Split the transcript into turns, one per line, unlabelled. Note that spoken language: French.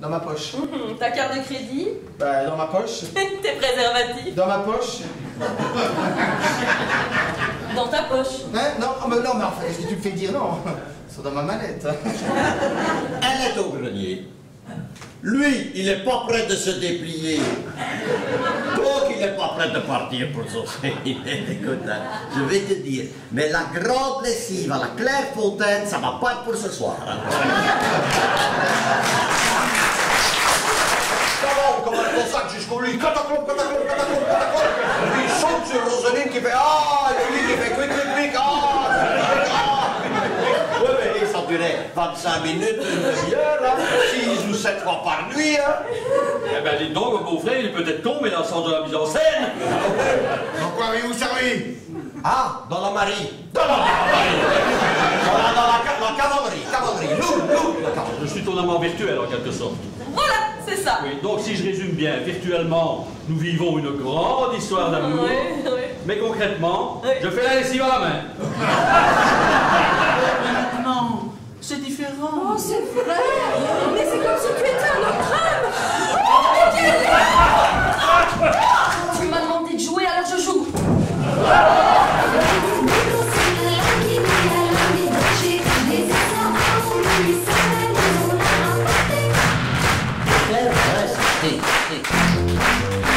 Dans ma poche.
Ta carte de crédit
Bah, dans ma poche.
Tes préservatifs
Dans ma poche.
Dans ta poche
Hein? Non, oh, mais non, mais enfin, est-ce que tu me fais dire non? Ils sont dans ma mallette.
Elle est au grenier. Lui, il n'est pas prêt de se déplier. Donc, il n'est pas prêt de partir pour sortir. Écoute, hein, je vais te dire, mais la grande lessive à la Clairefontaine, ça va pas être pour ce soir. hein.
Ça va, on commence ton sac jusqu'au lit. Catacombe, catacombe, catacombe, catacombe. Il saute sur Roselyne qui fait Ah, et puis lui qui fait quick, quick, quick. Ah, ah.
Oui, mais ça durait 25 minutes, une demi-heure, hein. 6 ou 7 fois par nuit. Hein.
Eh ben, dites donc, mon beau-frère, il est peut-être con, mais dans le sens de la mise en scène.
Dans quoi avez-vous servi?
Ah, dans la marine. Dans la marine. Dans la, dans la, ca- la cavalerie, cavalerie. Nous, nous, la cavalerie.
Je suis ton amant virtuel, en quelque sorte.
Voilà, c'est ça
Oui, donc si je résume bien, virtuellement, nous vivons une grande histoire d'amour.
Oui, oui.
Mais concrètement,
Oui.
je fais la lessive à la main.
Non, c'est différent.
Oh, c'est vrai Mais c'est comme si Peace. Peace.